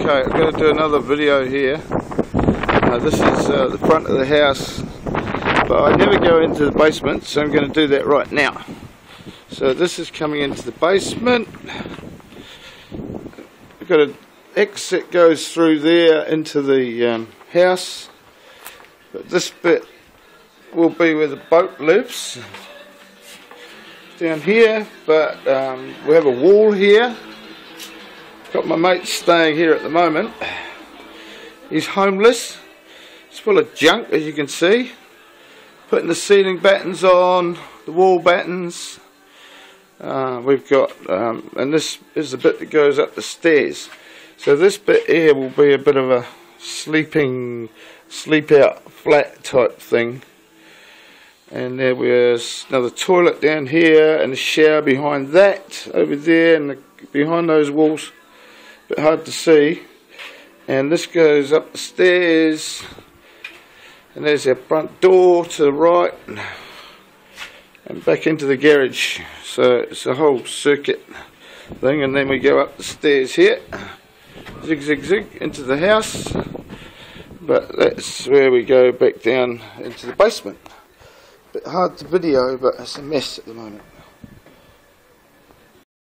Okay, I'm going to do another video here. Uh, this is uh, the front of the house, but I never go into the basement, so I'm going to do that right now. So this is coming into the basement. We've got an exit goes through there into the um, house, but this bit will be where the boat lives. Down here, but um, we have a wall here Got my mate staying here at the moment. He's homeless. It's full of junk, as you can see. Putting the ceiling battens on, the wall battens. Uh, we've got, um, and this is the bit that goes up the stairs. So this bit here will be a bit of a sleeping, sleep out flat type thing. And there was another toilet down here and a shower behind that over there and the, behind those walls bit hard to see. And this goes up the stairs, and there's our front door to the right, and back into the garage. So it's a whole circuit thing, and then we go up the stairs here, zig zig zig into the house. But that's where we go back down into the basement. Bit hard to video, but it's a mess at the moment.